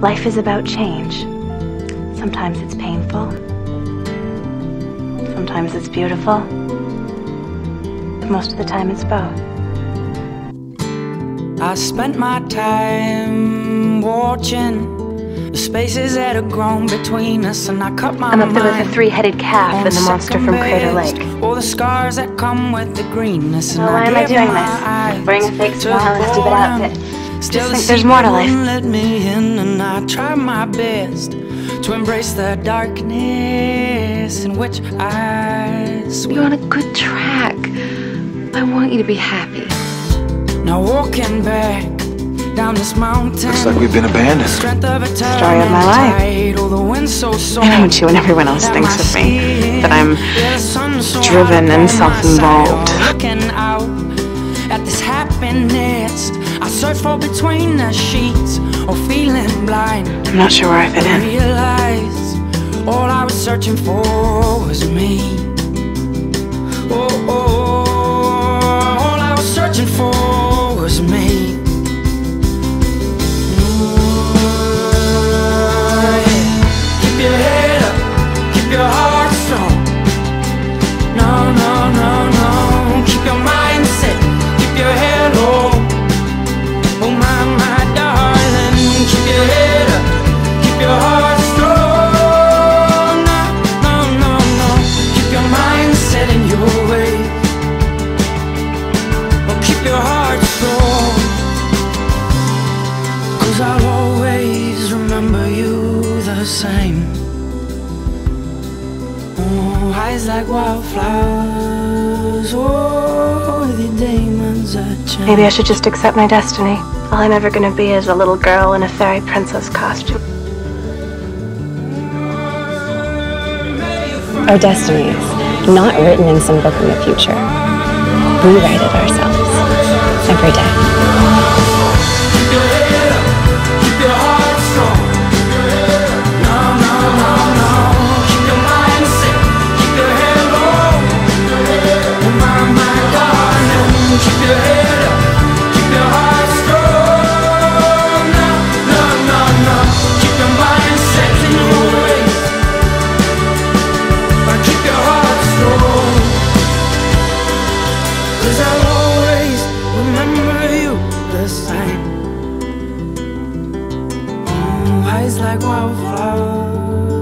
Life is about change. Sometimes it's painful. Sometimes it's beautiful. But most of the time it's both. I spent my time watching the spaces that have grown between us, and I cut my I'm up there with the three-headed calf and the monster from Crater. Lake. All the scars that come with the greenness. Well, and why am I doing this? Wearing a fake to smile and a stupid outfit. Still Just think there's more to life. let me in, and I tried my best to embrace the darkness in which I swim. You're on a good track. I want you to be happy. Now walking back down this mountain. Looks like we've been abandoned. Strength of a Story of my life. tide, oh, the wind so I know what you and everyone else thinks of me. skin, That I'm yeah, the sun so driven and self-involved. Search for between the sheets, or feeling blind. I'm not sure where I fit in. realized all I was searching for was me. Heart. Cause I'll always remember you the same. Oh, eyes like wildflowers. Oh, with demons. Maybe I should just accept my destiny. All I'm ever gonna be is a little girl in a fairy princess costume. Our destiny is not written in some book in the future. We write it ourselves eyes like wildflowers.